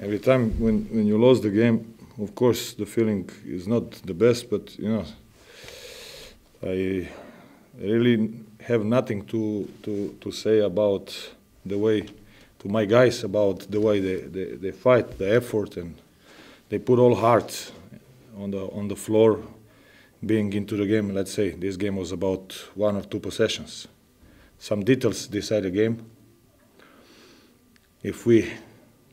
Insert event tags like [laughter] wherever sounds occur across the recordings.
Every time when, when you lose the game, of course the feeling is not the best, but you know, I really have nothing to, to, to say about the way to my guys about the way they, they, they fight, the effort, and they put all heart on the on the floor, being into the game. Let's say this game was about one or two possessions. Some details decide the game. If we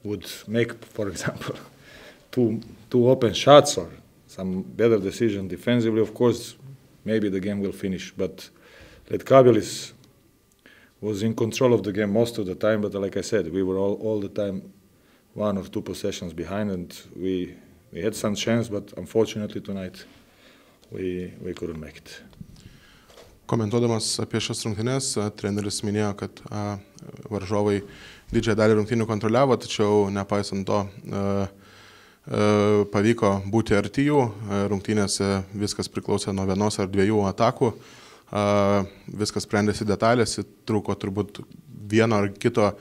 would make, for example, [laughs] two two open shots or some better decision defensively, of course, maybe the game will finish. But Letkabelis was in control of the game most of the time, but like I said, we were all, all the time one or two possessions behind, and we we had some chance, but unfortunately tonight we we couldn't make it. Komentuodamas apie šias rungtynes, treneris minėjo, kad a, varžovai didžiąją dalį rungtynių kontroliavo, tačiau nepaisant to a, a, pavyko būti arti jų. Rungtynėse viskas priklausė nuo vienos ar dviejų atakų. Viskas sprendėsi detalės, trūko turbūt vieno ar kito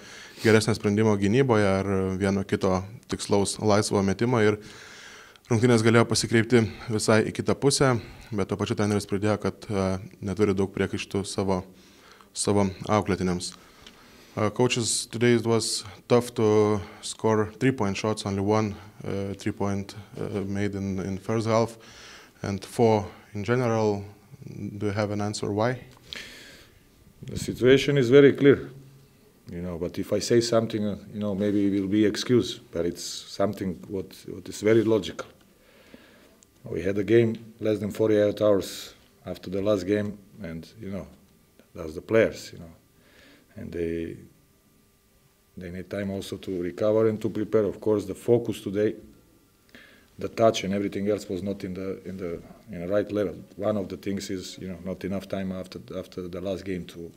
geresnio sprendimo gynyboje ar vieno kito tikslaus laisvo metimo ir rungtynės galėjo pasikreipti visai į kitą pusę, bet to pačiu treneris pridėjo, kad neturi daug priekaištų savo, savo auklėtiniams. Uh, coaches, today it was tough to score three-point shots. Only one uh, three-point uh, made in in first half, and four in general. Do you have an answer why? The situation is very clear, you know. But if I say something, you know, maybe it will be excuse, but it's something what what is very logical. We had a game less than 48 hours after the last game, and you know, that's the players, you know, and they they need time also to recover and to prepare. Of course, the focus today, the touch and everything else was not in the in the in the right level. One of the things is you know not enough time after after the last game to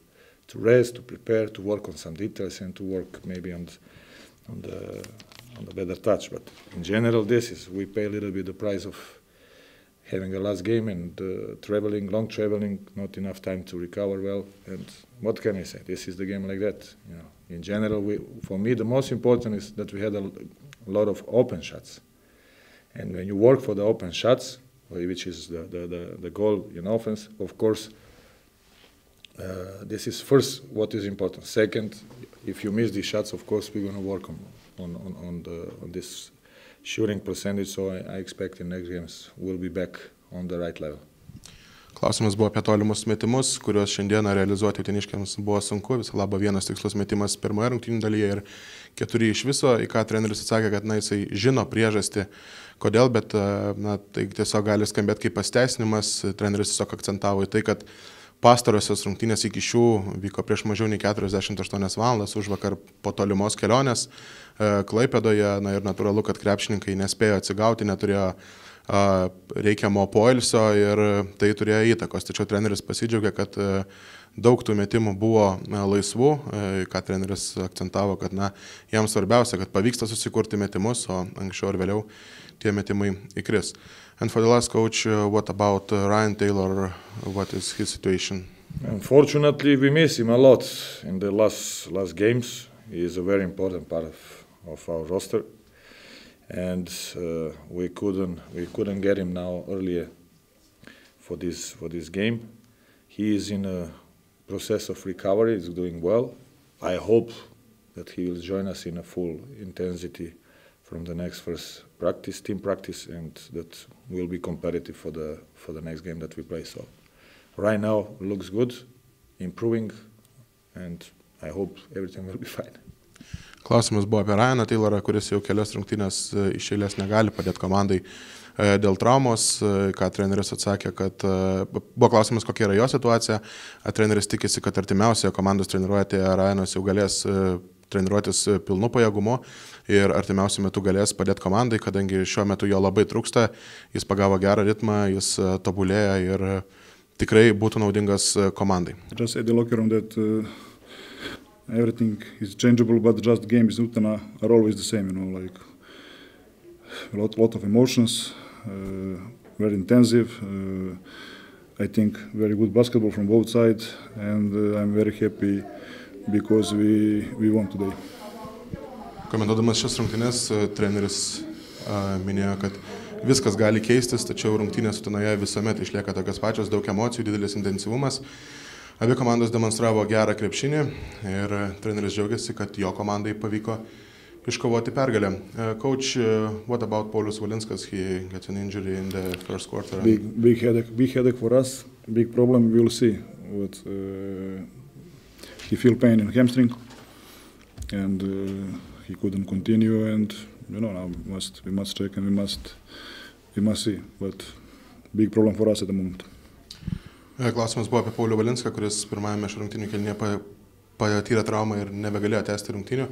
to rest, to prepare, to work on some details, and to work maybe on on the on the better touch. But in general, this is we pay a little bit the price of having a last game and uh, traveling, long traveling, not enough time to recover well. And what can I say? This is the game like that. You know, in general, we, for me, the most important is that we had a, lot of open shots. And when you work for the open shots, which is the, the, the, the goal in offense, of course, uh, this is first what is important. Second, if you miss these shots, of course, we're going to work on, on, on, on, the, on this shooting percentage, so I, I expect in next games we'll be back on the right level. Klausimas buvo apie tolimus metimus, kuriuos šiandieną realizuoti uteniškiams buvo sunku. Visą labą vienas tikslus metimas pirmoje rungtynių dalyje ir keturi iš viso, į ką treneris atsakė, kad na, jisai žino priežastį, kodėl, bet na, tai tiesiog gali skambėti kaip pasteisinimas. Treneris tiesiog akcentavo į tai, kad pastarosios rungtynės iki šių vyko prieš mažiau nei 48 valandas, už vakar po tolimos kelionės Klaipėdoje, na ir natūralu, kad krepšininkai nespėjo atsigauti, neturėjo reikiamo poilsio ir tai turėjo įtakos. Tačiau treneris pasidžiaugė, kad daug tų metimų buvo laisvų, ką treneris akcentavo, kad na, jam svarbiausia, kad pavyksta susikurti metimus, o anksčiau ar vėliau tie metimai įkris. And for the last coach, uh, what about uh, Ryan Taylor? What is his situation? Unfortunately, we miss him a lot in the last last games. He is a very important part of, of our roster, and uh, we couldn't we couldn't get him now earlier for this for this game. He is in a process of recovery. is doing well. I hope that he will join us in a full intensity from the next first practice, team practice, and that will be competitive for the for the next game that we play. So right now looks good, improving, and I hope everything will be [laughs] fine. Klausimas buvo apie Ryaną Taylorą, kuris jau kelias rungtynės iš eilės negali padėti komandai dėl traumos, ką treneris atsakė, kad buvo klausimas, kokia yra jo situacija. Treneris tikisi, kad artimiausioje komandos treniruotėje Ryanas jau galės treniruotis pilnu pajėgumu ir artimiausiu metu galės padėti komandai, kadangi šiuo metu jo labai trūksta, jis pagavo gerą ritmą, jis tobulėja ir tikrai būtų naudingas komandai. Everything is changeable, but just games in Utena are always the same. You know, like a lot, lot of emotions, uh, very intensive. Uh, I think very good basketball from both sides, and uh, I'm very happy because we we won today. Komentuodamas šias rungtynes, treneris a, minėjo, kad viskas gali keistis, tačiau rungtynės Utenoje visuomet išlieka tokios pačios, daug emocijų, didelis intensyvumas. Abi komandos demonstravo gerą krepšinį ir treneris džiaugiasi, kad jo komandai pavyko iškovoti pergalę. Uh, coach, uh, what about Paulius Valinskas? He got an injury in the first quarter. Big, big headache, big headache for us. Big problem. We'll see. But uh, he feel pain in hamstring, and uh, he couldn't continue. And you know now we must we must check and we must we must see. But big problem for us at the moment. Uh, klausimas buvo apie Paulių Valinską, kuris pirmajame šio rungtynių kelnyje patyrė traumą ir nebegalėjo tęsti rungtynių.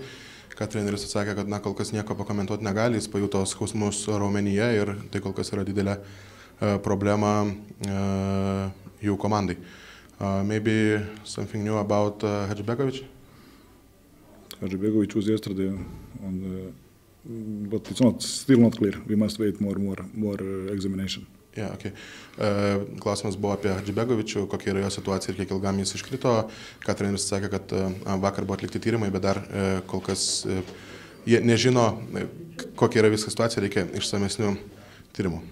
Ką treneris atsakė, kad na, kol kas nieko pakomentuoti negali, jis pajuto skausmus raumenyje ir tai kol kas yra didelė uh, problema uh, jų komandai. Uh, maybe something new about uh, Hadžibegovič? Hadžibegovič was yesterday on the, but it's not still not clear. We must wait more more more uh, examination. Yeah, okay. uh, klausimas buvo apie Hadžibegovičių, kokia yra jo situacija ir kiek ilgam jis iškrito. Ką treneris sakė, kad uh, vakar buvo atlikti tyrimai, bet dar uh, kol kas jie nežino, kokia yra viskas situacija, reikia išsamesnių tyrimų.